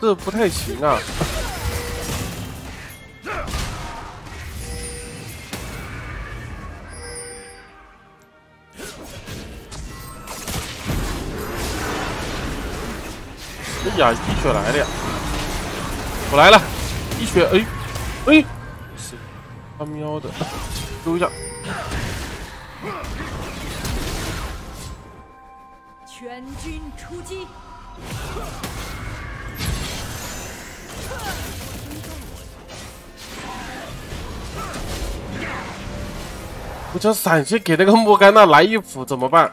这不太行啊！哎呀，一血来了呀！我来了，一血，哎，哎，是他喵的，丢一下。全军出击！我叫闪现给那个莫甘娜来一斧怎么办？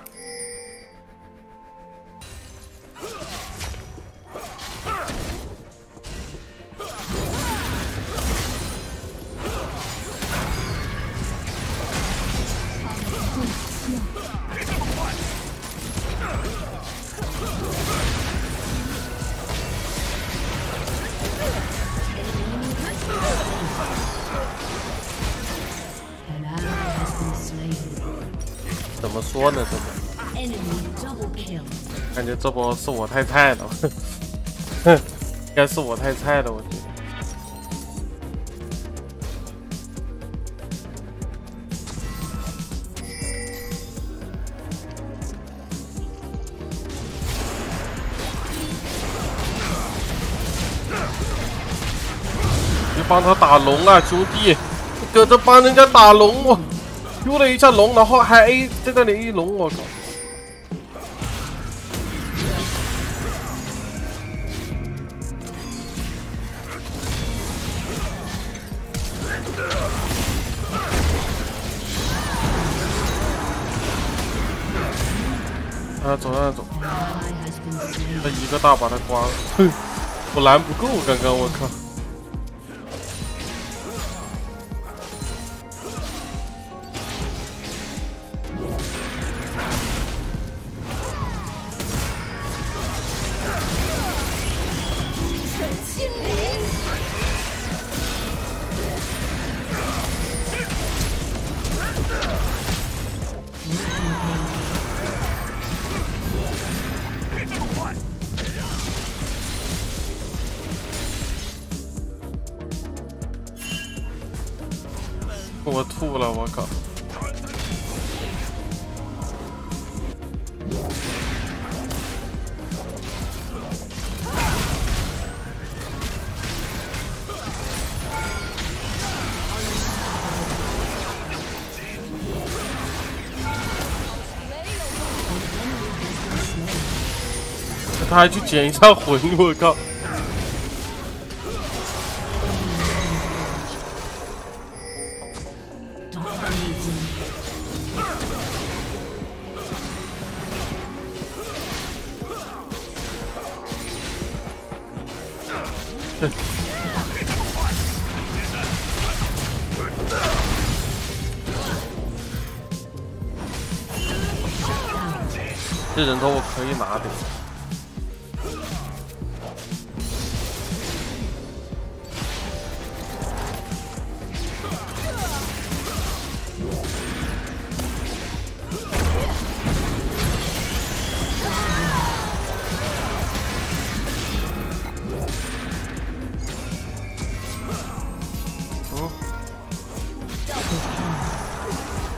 怎么说呢，这个，感觉这波是我太菜了，哼，应该是我太菜了，我觉得。你帮他打龙啊，兄弟，搁这帮人家打龙我。丢了一下龙，然后还 A 在那里 A 龙，我靠！啊，走啊走！他一个大把他刮了，哼！我蓝不够，刚刚我靠！我吐了，我靠！他还去捡一下魂，我靠！这人头我可以拿的。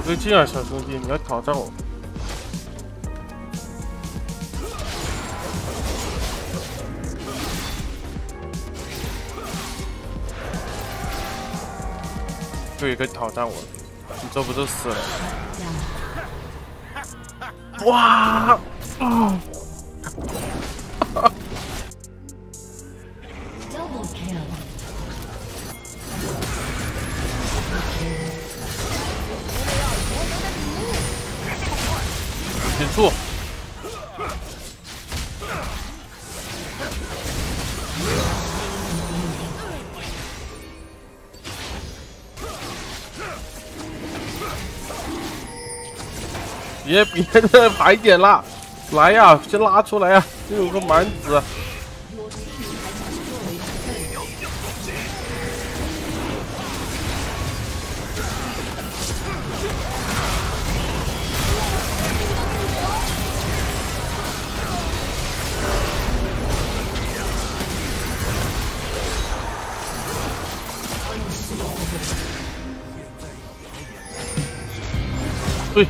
最近啊，小兄弟，你要挑战我？就一个挑战我，你这不就死了？哇！哦！速。别别的排点了，来呀，先拉出来呀！这有个蛮子。对。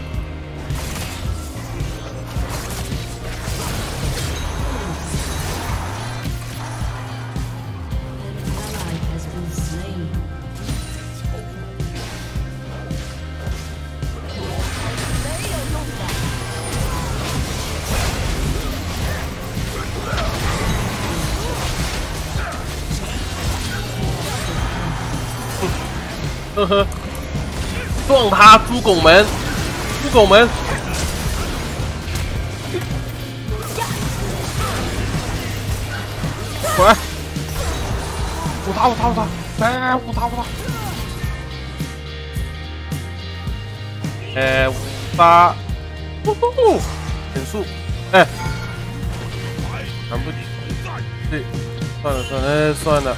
呵呵。撞他猪拱门。猪拱门，过来，捂他捂他捂他，哎我打我打，哎捂他，呼呼，减速，哎，全部对，算了算了算了，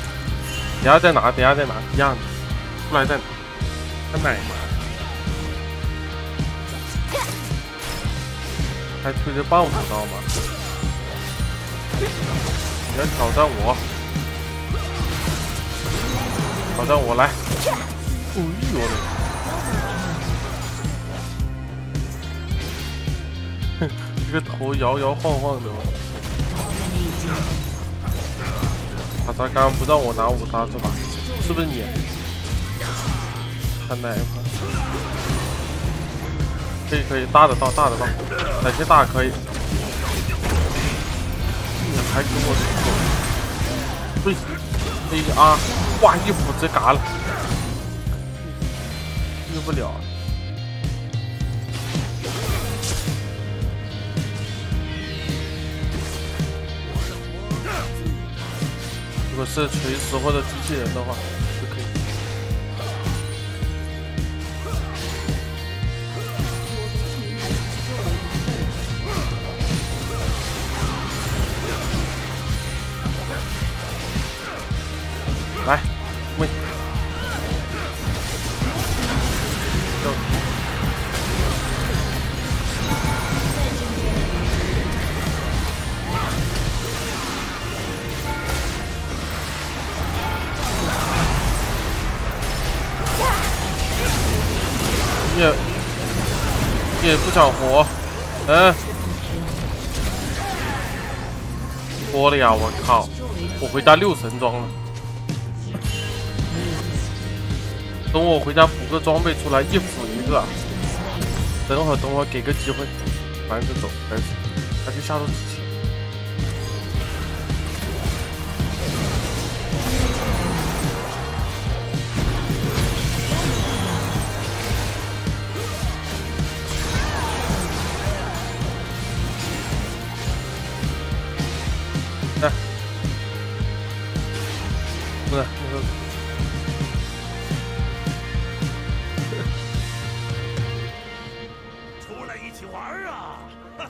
等下再拿，等下再拿，一样的，出来再拿，再买嘛，还推着棒，知道吗？你要挑战我，挑战我来，哎呦我的，哼，这个头摇摇晃晃的。他刚刚不让我拿五杀是吧？是不是你？看哪一块？可以可以，大的到大的到，哪些大可以？还给我走？对，哎啊！哇，一斧子嘎了，用不了。如果是锤石或者机器人的话，来，喂。也也不想活，嗯，脱了呀！我靠，我回家六神装了。等我回家补个装备出来，一斧一个。等会儿，等会儿给个机会，反正就走，开始，他去下路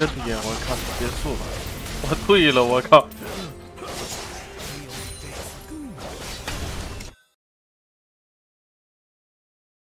这边我靠，结束了，我退了，我靠。